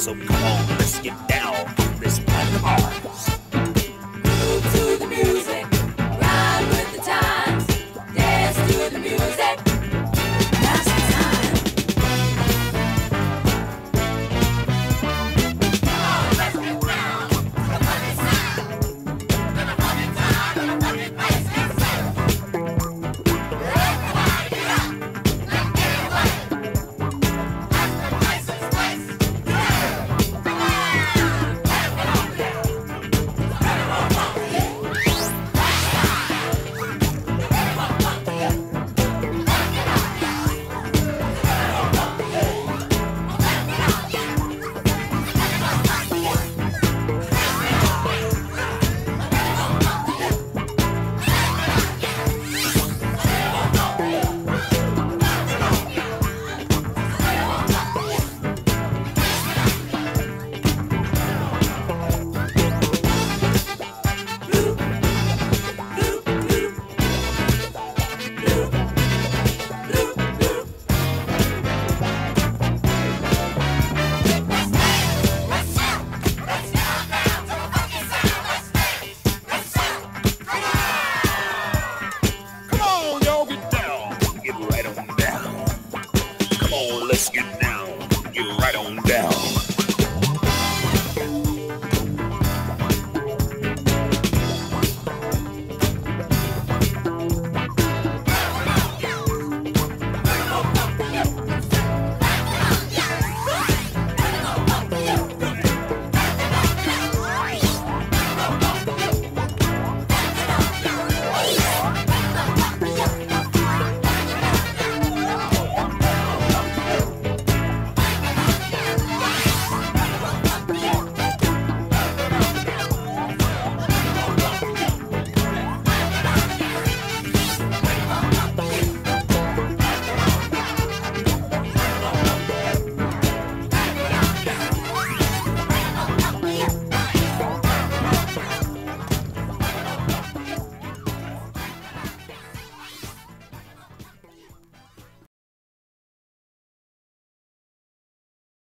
So come on, let's get down to this planet Mars. let's get down, get right on down.